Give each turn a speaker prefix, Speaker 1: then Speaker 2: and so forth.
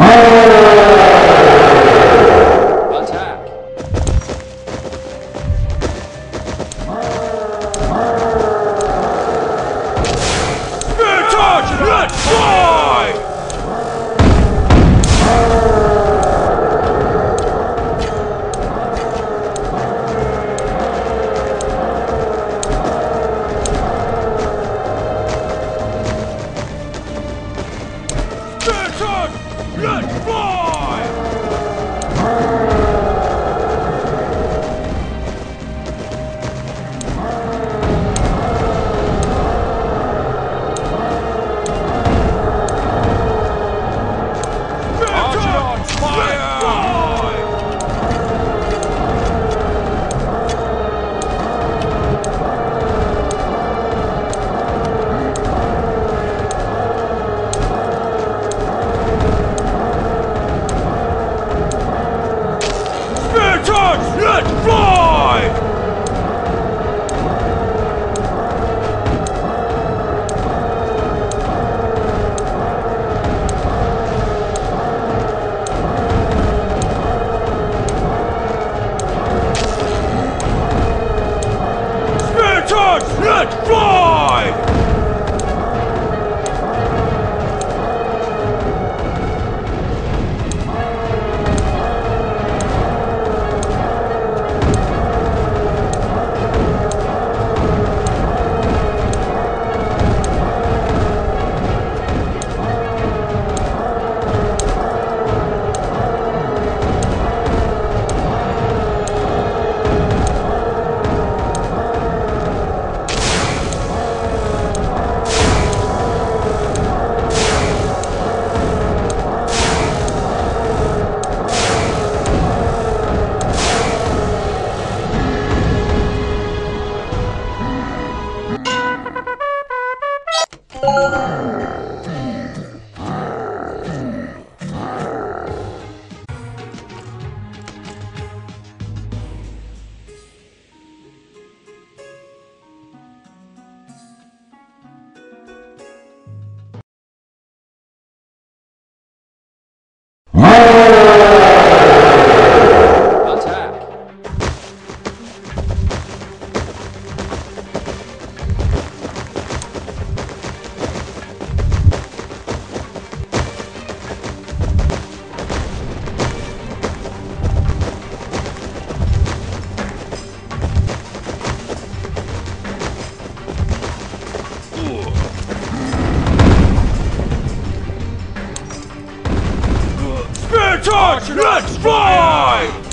Speaker 1: Attack!
Speaker 2: Let's fly! Let's fly! Let's fly!